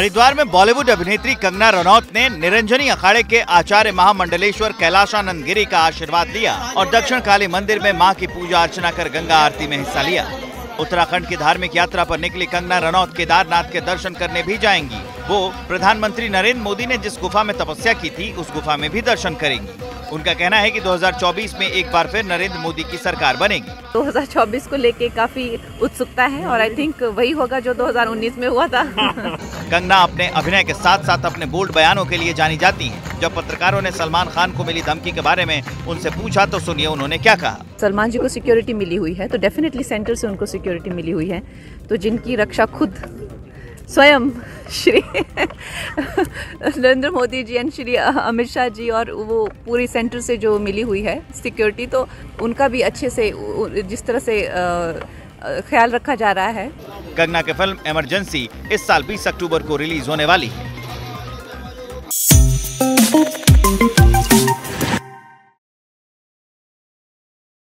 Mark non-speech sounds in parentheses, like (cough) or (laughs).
हरिद्वार में बॉलीवुड अभिनेत्री कंगना रनौत ने निरंजनी अखाड़े के आचार्य महामंडलेश्वर कैलाशानंद गिरी का आशीर्वाद लिया और दक्षिण काली मंदिर में माँ की पूजा अर्चना कर गंगा आरती में हिस्सा लिया। उत्तराखंड की धार्मिक यात्रा पर निकली कंगना रनौत केदारनाथ के दर्शन करने भी जाएँगी। वो प्रधानमंत्री नरेंद्र मोदी ने जिस गुफा में तपस्या की थी उस गुफा में भी दर्शन करेंगी। उनका कहना है कि 2024 में एक बार फिर नरेंद्र मोदी की सरकार बनेगी। 2024 को लेके काफ़ी उत्सुकता है और आई थिंक वही होगा जो 2019 में हुआ था। (laughs) कंगना अपने अभिनय के साथ साथ अपने बोल्ड बयानों के लिए जानी जाती हैं। जब पत्रकारों ने सलमान खान को मिली धमकी के बारे में उनसे पूछा तो सुनिए उन्होंने क्या कहा। सलमान जी को सिक्योरिटी मिली हुई है तो डेफिनेटली सेंटर से उनको सिक्योरिटी मिली हुई है। तो जिनकी रक्षा खुद स्वयं श्री (laughs) नरेंद्र मोदी जी एंड श्री अमित शाह जी और वो पूरी सेंटर से जो मिली हुई है सिक्योरिटी तो उनका भी अच्छे से जिस तरह से ख्याल रखा जा रहा है। कंगना की फ़िल्म इमरजेंसी इस साल 20 अक्टूबर को रिलीज़ होने वाली है।